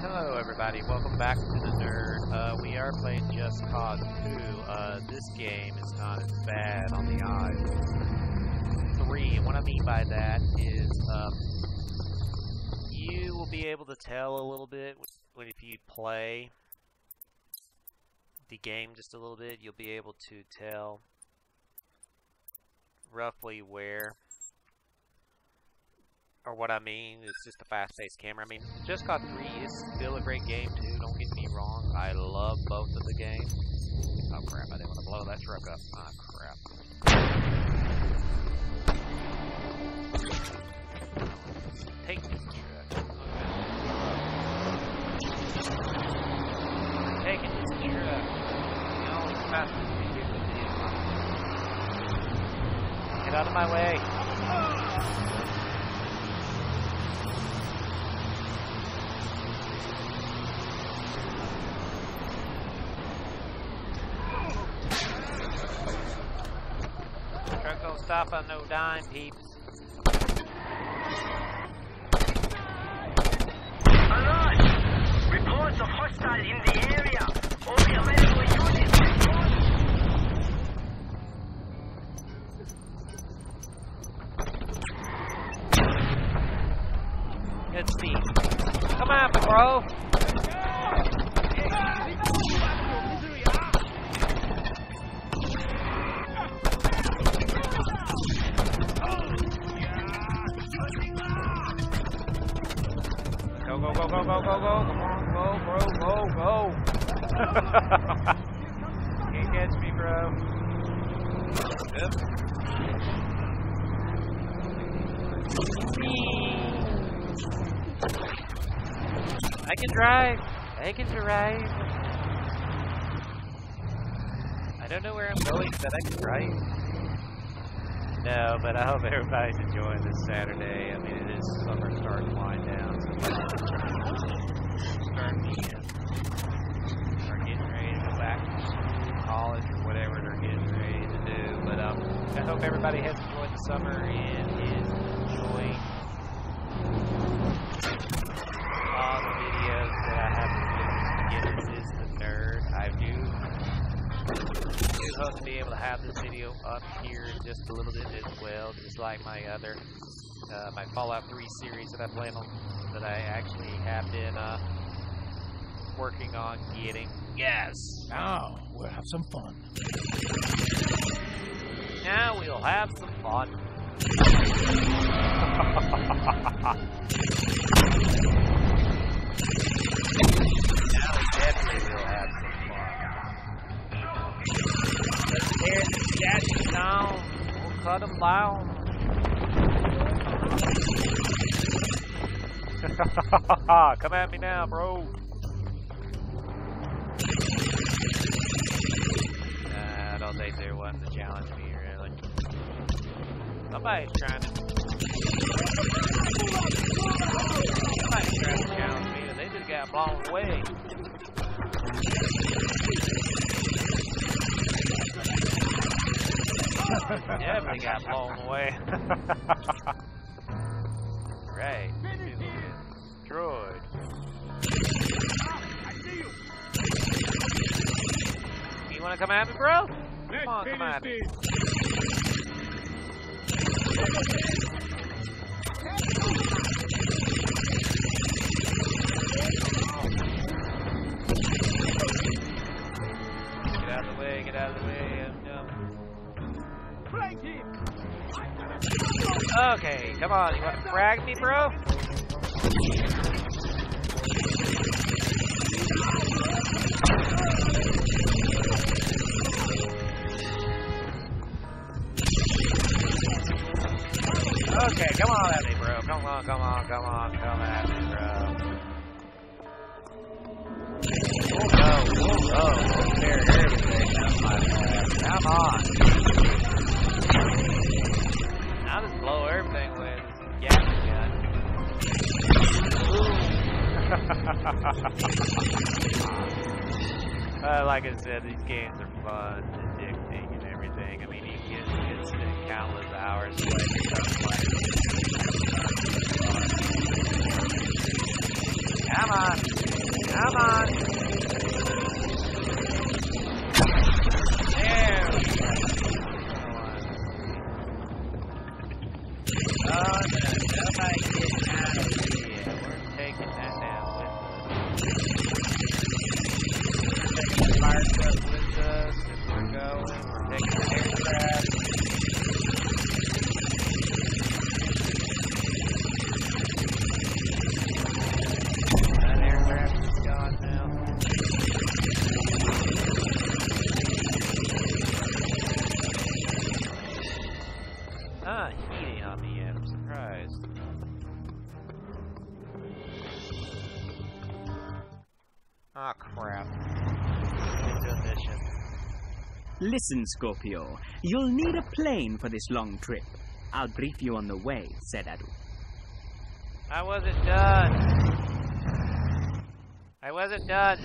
Hello, everybody. Welcome back to the Nerd. Uh, we are playing Just Cause 2. Uh, this game is not as bad on the eyes. 3. And what I mean by that is, um, you will be able to tell a little bit when if you play the game just a little bit, you'll be able to tell roughly where or what I mean is just a fast-paced camera. I mean, Just Cause 3 is still a great game too, don't get me wrong. I love both of the games. Oh crap, I didn't want to blow that truck up. Oh crap. Take this truck. Okay. Taking this truck. No, it's fast Get out of my way. Truck don't stop on no dime, peeps. Alert! Reports of hostile in the area. Can't catch me, bro. Yep. I can drive. I can drive. I don't know where I'm going, but I can drive. No, but I hope everybody's enjoying this Saturday. I mean, it is summer starting to wind down, so start the are getting ready to go back to school, college, or whatever they're getting ready to do. But um, I hope everybody has enjoyed the summer and is enjoying all the videos that I have been doing. This is the nerd. I do do hope to be able to have this video up here just a little bit as well, just like my other, uh, my Fallout 3 series that I plan on, that I actually have been uh, working on getting. Yes! Now we'll have some fun. Now we'll have some fun. now we'll have some fun. Let's tear the statues down. We'll cut them down. Come at me now, bro. I don't think there was to challenge me. Somebody's trying to. Somebody's trying to challenge me, but they just got blown away. Definitely got blown away. right. Destroyed. You wanna come at me, bro? Come on, come at me. Get out of the way, get out of the way. I'm dumb. Okay, come on. You want to frag me, bro? Come on at me, bro. Come on, come on, come on, come at me, bro. Oh no, oh no, tear everything out my path. Come on. I'll just blow everything with gas gun. uh, like I said, these games are fun, addicting, and everything. I mean, you can get, you countless hours Listen, Scorpio, you'll need a plane for this long trip. I'll brief you on the way, said Adu. I wasn't done. I wasn't done.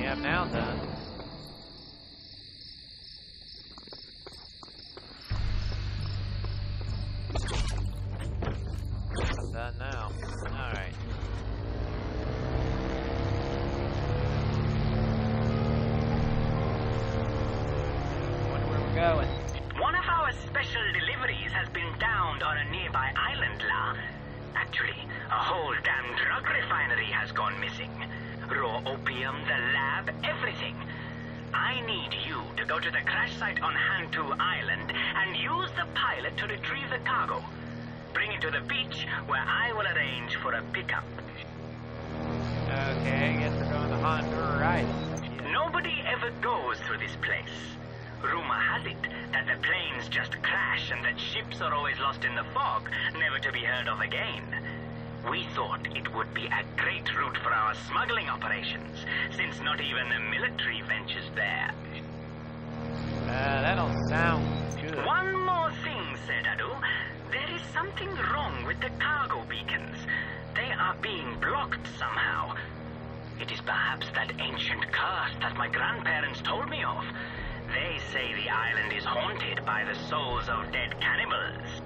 Yeah, I'm now done. Going. One of our special deliveries has been downed on a nearby island, La. Actually, a whole damn drug refinery has gone missing. Raw opium, the lab, everything. I need you to go to the crash site on Hantu Island and use the pilot to retrieve the cargo. Bring it to the beach where I will arrange for a pickup. Okay, I guess we're going to Honduras. Nobody ever goes through this place. Rumor has it that the planes just crash and that ships are always lost in the fog, never to be heard of again. We thought it would be a great route for our smuggling operations, since not even the military ventures there. Uh, that don't sound good. One more thing, Sedadu. There is something wrong with the cargo beacons. They are being blocked somehow. It is perhaps that ancient curse that my grandparents told me of. They say the island is haunted by the souls of dead cannibals.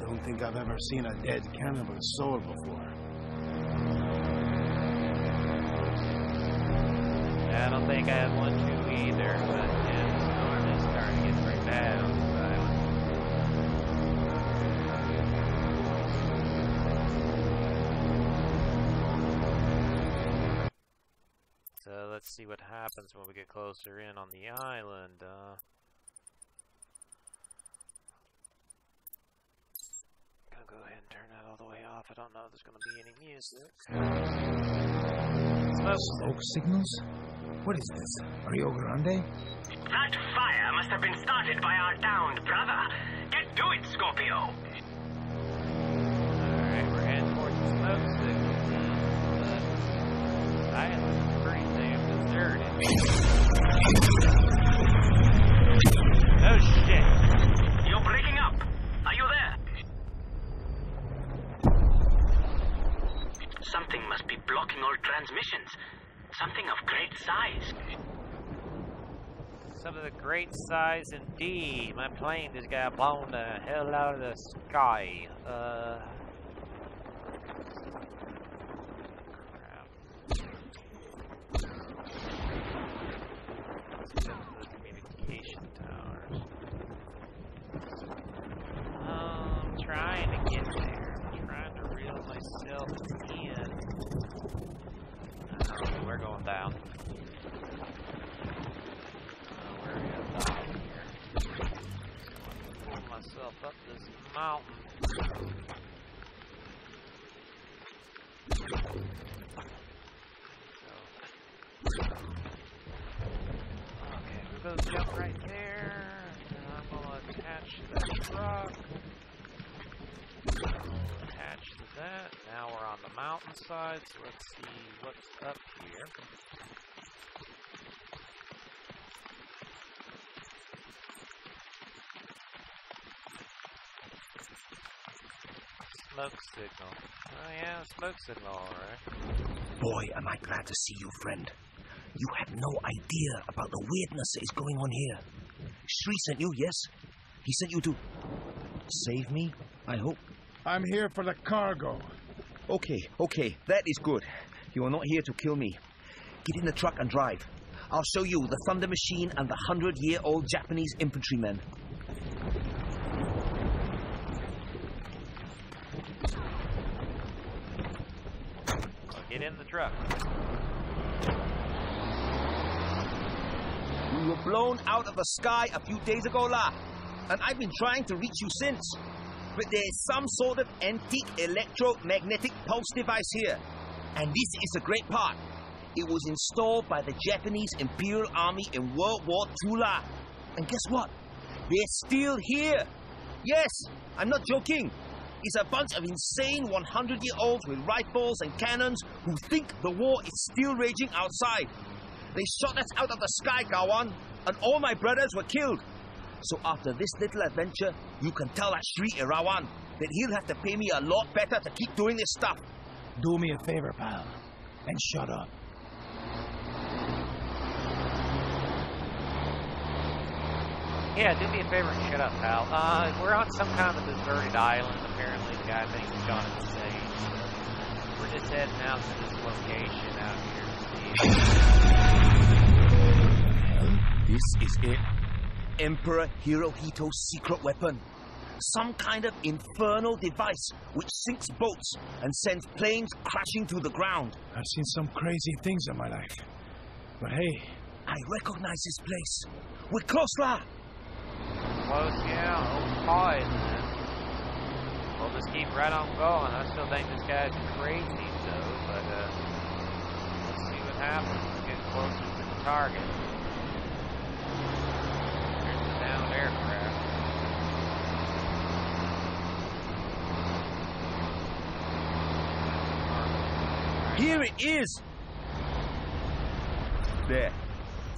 Don't think I've ever seen a dead cannibal's soul before. I don't think I have one too either, but yeah, the storm is starting to get pretty bad see what happens when we get closer in on the island. Uh, gonna go ahead and turn that all the way off. I don't know if there's gonna be any music. Smoke Smoke signals? What is this? Rio Grande? That fire must have been started by our downed brother. Something of great size. Some of the great size indeed. My plane just got blown the hell out of the sky. Uh. I'm trying to get there. Trying to reel myself in. Oh, we're going down. Myself up this mountain. So. Okay, we're gonna jump right there. And I'm attach to that truck. Attach to that. Now we're on the mountainside, so let's see what's up. Smoke signal. Oh yeah, smoke signal, alright. Boy, am I glad to see you, friend. You have no idea about the weirdness that is going on here. Sri sent you, yes? He sent you to save me, I hope. I'm here for the cargo. Okay, okay, that is good. You are not here to kill me. Get in the truck and drive. I'll show you the Thunder Machine and the hundred year old Japanese infantrymen. Get in the truck. We were blown out of the sky a few days ago, La. And I've been trying to reach you since. But there's some sort of antique electromagnetic pulse device here. And this is a great part. It was installed by the Japanese Imperial Army in World War II, La. And guess what? They're still here. Yes, I'm not joking. It's a bunch of insane 100 year olds with rifles and cannons who think the war is still raging outside. They shot us out of the sky, Gawan, and all my brothers were killed. So after this little adventure, you can tell that Sri Irawan that he'll have to pay me a lot better to keep doing this stuff. Do me a favor, pal, and shut up. Yeah, do me a favor and shut up, pal. Uh, we're on some kind of deserted island, apparently. The guy thinks he's gone insane. So we're just heading out to this location out here to see. This is it. Emperor Hirohito's secret weapon. Some kind of infernal device which sinks boats and sends planes crashing to the ground. I've seen some crazy things in my life. But hey, I recognize this place. We're close, La. Close, yeah. Hold tight, man. We'll just keep right on going. I still think this guy's crazy, though, but uh, let's see what happens. We're getting closer to the target. There's the downed aircraft. Here it is. There.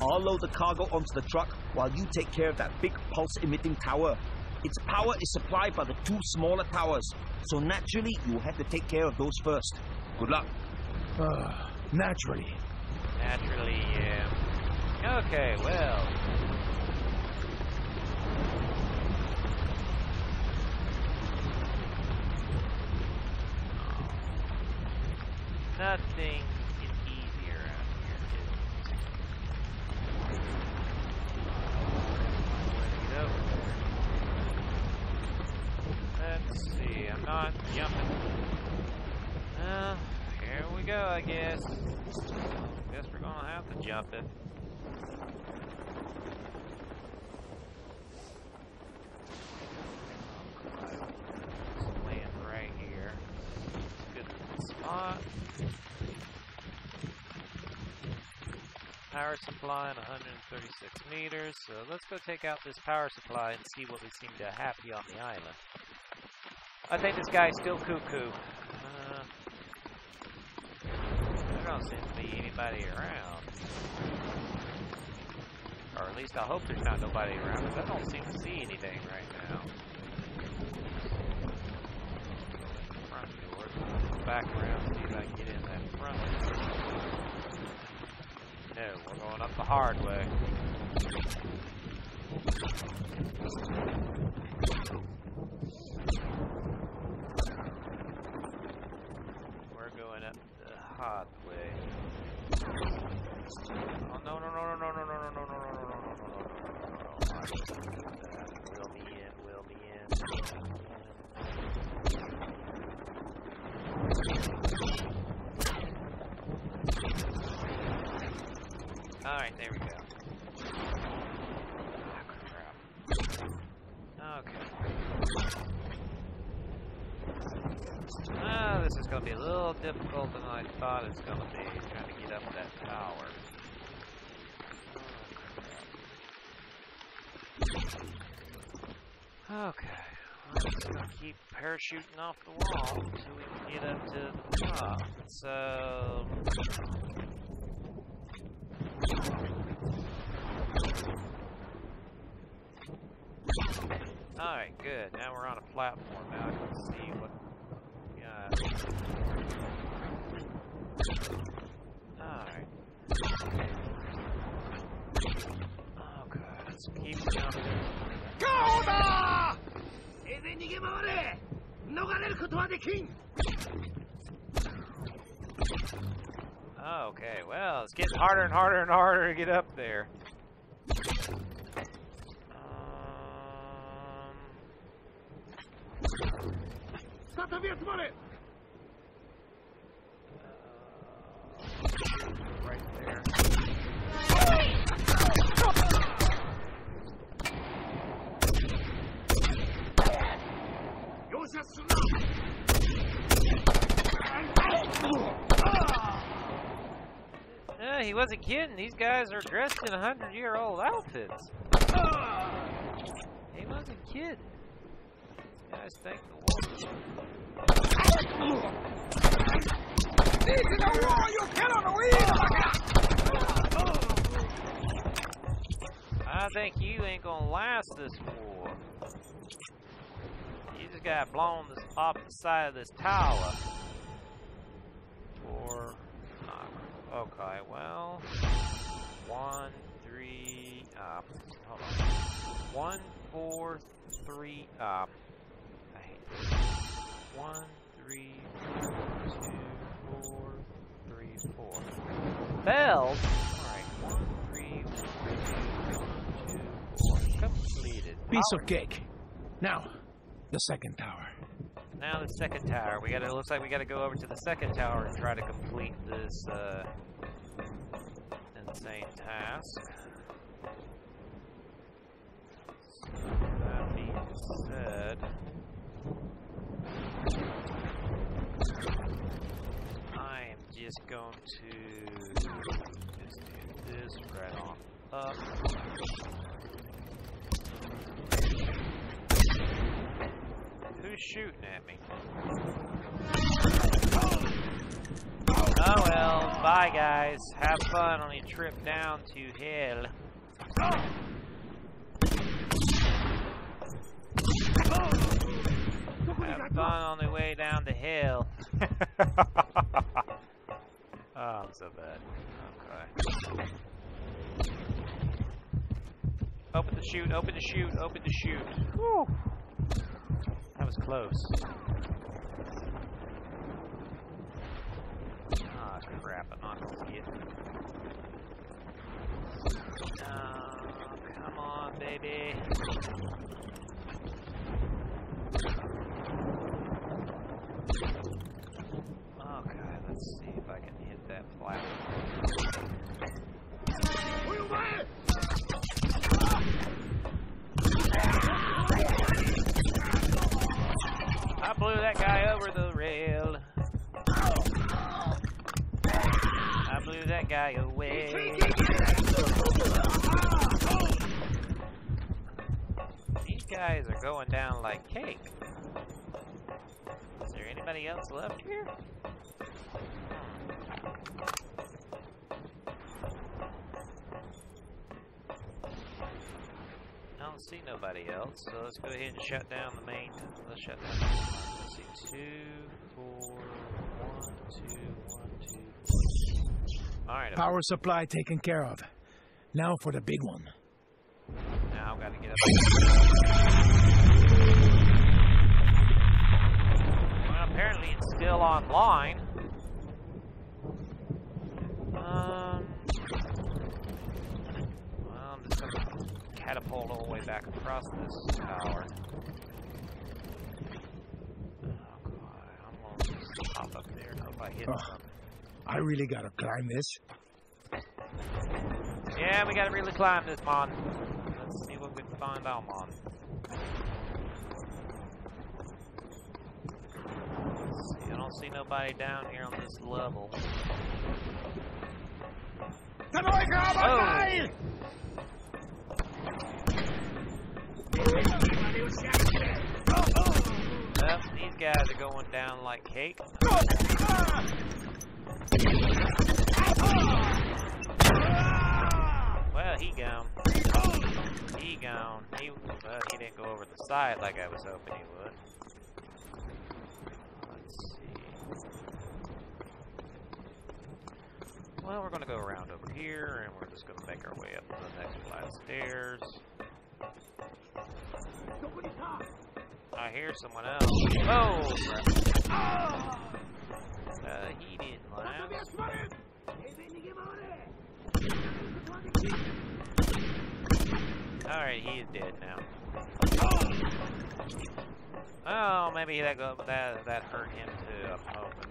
I'll load the cargo onto the truck while you take care of that big pulse emitting tower. Its power is supplied by the two smaller towers, so naturally you will have to take care of those first. Good luck. uh, naturally. Naturally, yeah. Okay, well. Nothing is easier out here, is it? Way to get over there. Let's see, I'm not jumping. Uh, here we go, I guess. Guess we're gonna have to jump it. Land right here. Good spot. Power supply at 136 meters. So let's go take out this power supply and see what we seem to have here on the island. I think this guy's still cuckoo. Uh, there don't seem to be anybody around. Or at least I hope there's not nobody around, because I don't seem to see anything right now. Front door. Back around, see if I can get in that front door. No, we're going up the hard way. Alright, there we go. Ah. Ah, this is gonna be a little difficult than I thought it's gonna be, trying to get up that tower. Okay. I'm just gonna keep parachuting off the wall until we can get up to the top. So... Alright, good. Now we're on a platform. Now I can see what we. Alright. Oh, okay, let's keep jumping. 逃れることはできん Okay, well, it's getting harder and harder and harder to get up there. Um, he wasn't kidding. These guys are dressed in hundred-year-old outfits. He wasn't kidding. These guys think the war. I think you ain't gonna last this war. You just got blown this off the side of this tower. Or uh, okay, well, one, three, uh, hold on, one, four, three, uh, I hate this. One, three, two, four, three, four. Bells. All right, one, three, one, two, four. Completed. Piece of cake. Now, the second tower. Now the second tower. We gotta. Looks like we gotta go over to the second tower and try to complete this uh, insane task. That being said, I am just going to just do this right on up. Who's shooting at me? Oh well, bye guys. Have fun on your trip down to hell. Have fun on the way down to hell. oh, I'm so bad. Okay. Open the chute, open the chute, open the chute. Whew. That was close. Ah, crap, I'm not gonna see it. Oh, come on, baby. Away. These guys are going down like cake. Is there anybody else left here? I don't see nobody else, so let's go ahead and shut down the main. Let's shut down. Let's see, two, four, one, two, one, two. Four. All right, Power supply taken care of. Now for the big one. now I've got to get up. Well, apparently it's still online. Um. Well, I'm just gonna catapult all the way back across this tower. Oh god, I'm gonna just hop up there and hope I hit Ugh. I really gotta climb this. Yeah, we gotta really climb this, Mon. Let's see what we can find out, Mon. See, I don't see nobody down here on this level. Oh! Well, these guys are going down like cake. Well, he gone. He gone. He, well, he didn't go over the side like I was hoping he would. Let's see. Well, we're gonna go around over here, and we're just gonna make our way up to the next flight of stairs. I hear someone else. Oh! Uh. Alright, he is dead now. Oh, maybe that go, that that hurt him too. I'm hoping.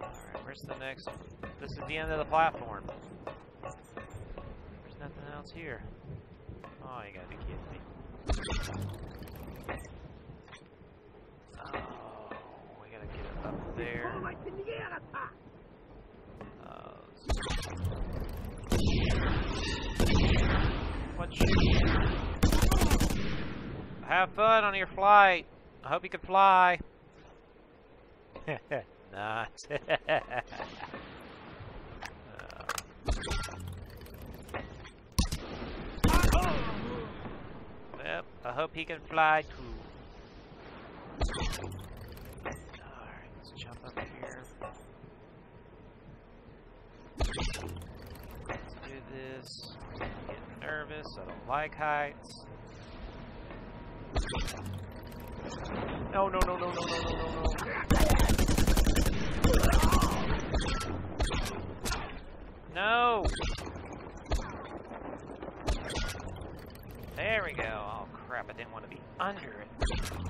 Alright, where's the next? This is the end of the platform. There's nothing else here. Oh, you gotta be kidding me. Oh, we gotta get it up there. Uh. Have fun on your flight. I hope you can fly. Not. Yep, I hope he can fly too. Jump up here. Let's do this. Get nervous, I don't like heights. No, no, no, no, no, no, no, no, no. No! There we go. Oh crap, I didn't want to be under it.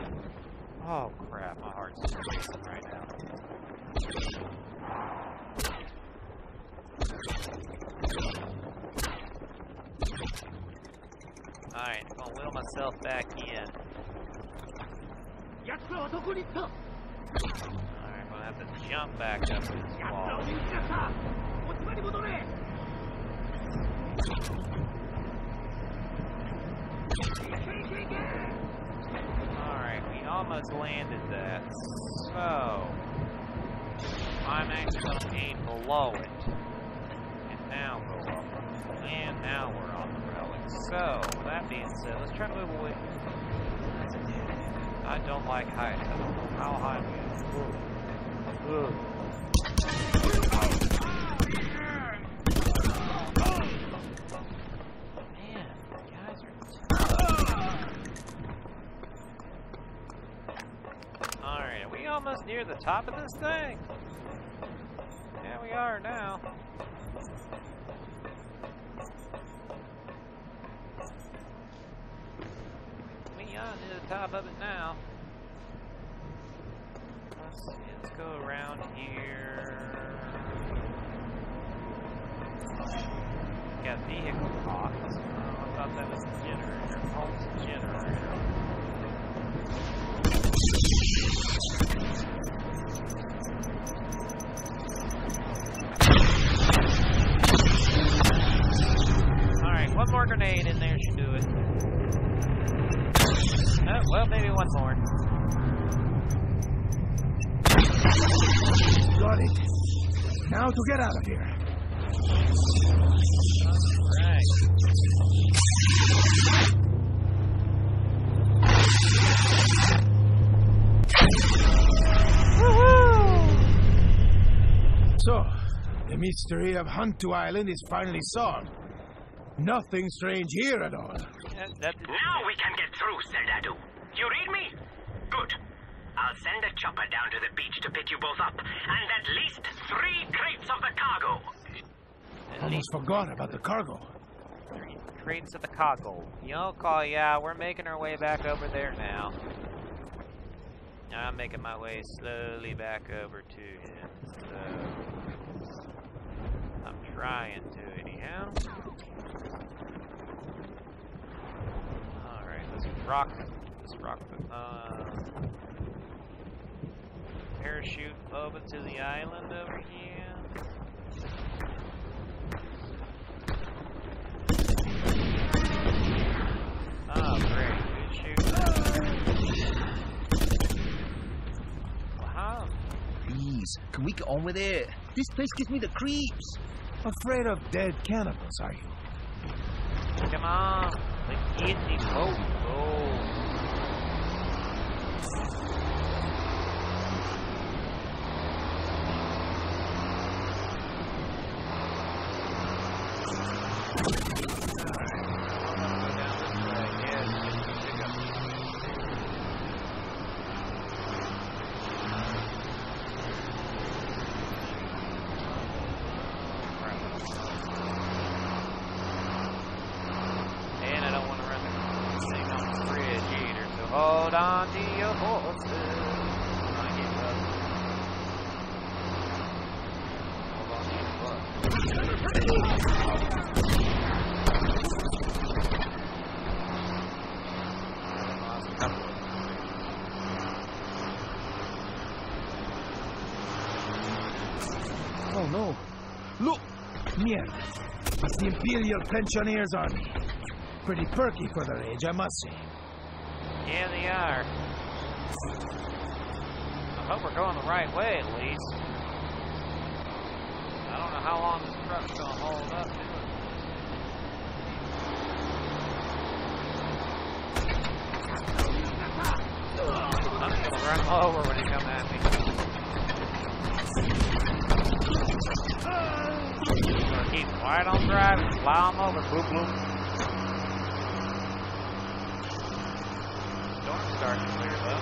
Oh crap, my heart's racing right now. Alright, I'm gonna wheel myself back in. Alright, I'm gonna have to jump back up this wall. Almost landed that. So, oh. I'm actually going to aim below it. And now go up. And now we're on the relic. So, with that being said, let's try to move away. I don't like heights. I don't know how high are. Ugh. Near the top of this thing? Yeah, we are now. We are near the top of it now. Let's see, let's go around here. Got vehicle costs. Oh, I thought that was the generator. Oh, it's the generator. Alright, one more grenade in there should do it. Oh, well, maybe one more. Now to get out of here. So, the mystery of Hantu Island is finally solved. Nothing strange here at all. Now we can get through, Seldadu. You read me? Good. I'll send a chopper down to the beach to pick you both up, and at least three crates of the cargo. at Almost least forgot about the cargo. three crates of the cargo. Yo, call, yeah, we're making our way back over there now. I'm making my way slowly back over to him. So I'm trying to anyhow. Alright, let's rock let's rock the uh parachute over to the island over here. Oh, great. Good. Wow. Please, can we get on with it? This place gives me the creeps. Afraid of dead cannibals, are you? Come on, let's get the boat. Hold on to your horses. I up. Hold on to your butt. Oh no. Look! Mierda. It's the Imperial Pensioners Army. Pretty perky for their age, I must say. Yeah, they are. I hope we're going the right way at least. I don't know how long this truck's gonna hold up to. I'm just gonna run him over when he come at me. Keep right on driving, plow him over, bloop bloop. Storm's starting to clear though.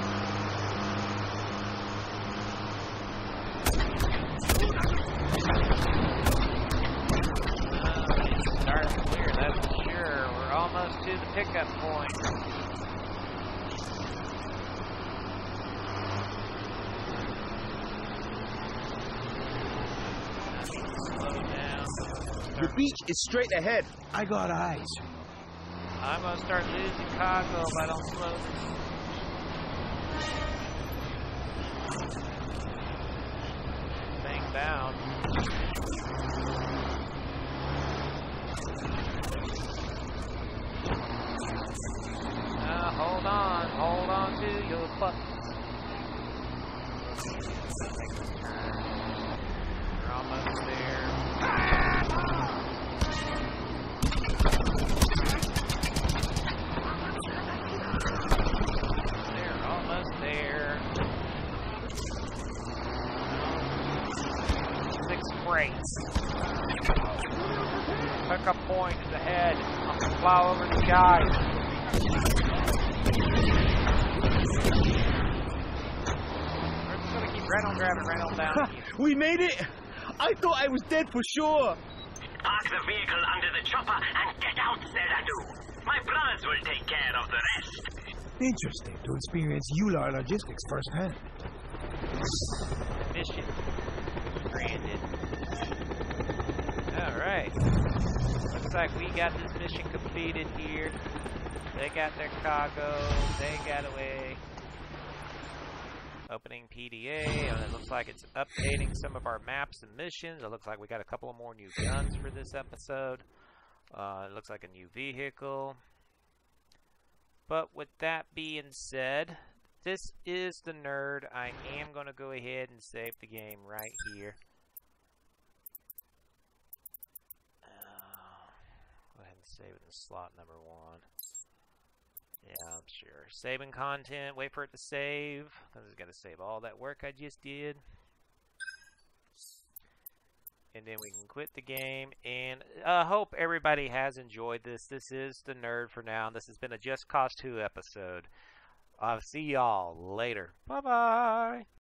Uh, starting to clear, that's for sure. We're almost to the pickup point. Slow down. The beach is straight ahead. I got eyes. I'm gonna start losing cargo if I don't slow this. Thing down. Uh, hold on, hold on to your butt. We're almost there. They're almost there. Six crates. Pickup point is ahead. I'm gonna plow over the guy. We're just gonna keep right on driving right on down here. we made it! I thought I was dead for sure. Park the vehicle under the chopper and get out, Xanadu. My brothers will take care of the rest. Interesting to experience ULAR logistics firsthand. Mission. Stranded. Alright. Looks like we got this mission completed here. They got their cargo. They got away. Opening PDA, and it looks like it's updating some of our maps and missions. It looks like we got a couple of more new guns for this episode. Uh, it looks like a new vehicle. But with that being said, this is the nerd. I am going to go ahead and save the game right here. Uh, go ahead and save it in slot number one. Yeah, I'm sure. Saving content, wait for it to save. Because it's going to save all that work I just did. And then we can quit the game. And I uh, hope everybody has enjoyed this. This is the Nerd for now. This has been a Just Cause 2 episode. I'll see y'all later. Bye bye.